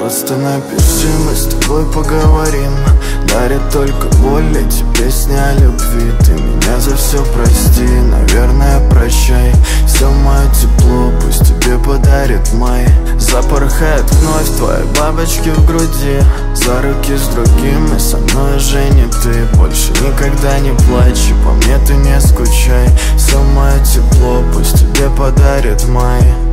Просто напиши, мы с тобой поговорим. Дарит только боль эти песни о любви. Ты меня за все прости, наверное прощай. Все мое тепло пусть тебе подарит май. Запорхает вновь твои бабочки в груди. За руки с другим и со мной уже не ты. Больше никогда не плачь по мне ты не скучай. Все мое тепло пусть тебе подарит май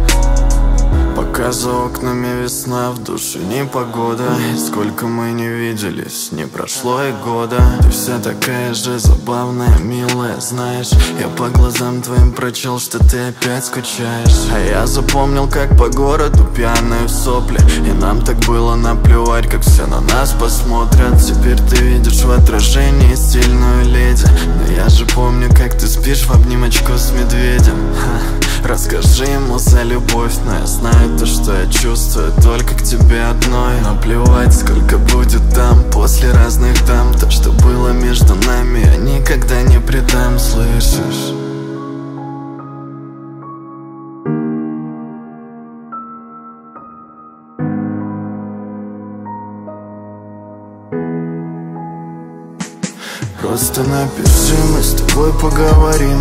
Пока за окнами весна, в душе непогода Сколько мы не виделись, не прошло и года. Ты вся такая же забавная, милая, знаешь. Я по глазам твоим прочел, что ты опять скучаешь. А я запомнил, как по городу пьяные сопли. И нам так было наплевать, как все на нас посмотрят. Теперь ты видишь в отражении стильную леди. Но я же помню, как ты спишь в обнимочку с медведем Расскажи ему за любовь, но я знаю то, что я чувствую только к тебе одной. Наплевать, сколько будет там после Просто напиши, мы с тобой поговорим.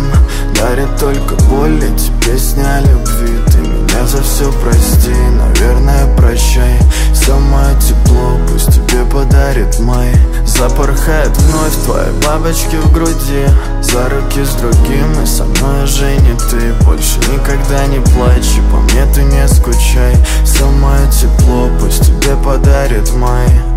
Дарит только боль эти песни о любви. Ты меня за все прости, наверное прощай. Все мое тепло пусть тебе подарит май. Запорхает вновь твои бабочки в груди. За руки с другим и со мной уже не ты. Больше никогда не плачь, по мне ты не скучай. Все мое тепло пусть тебе подарит май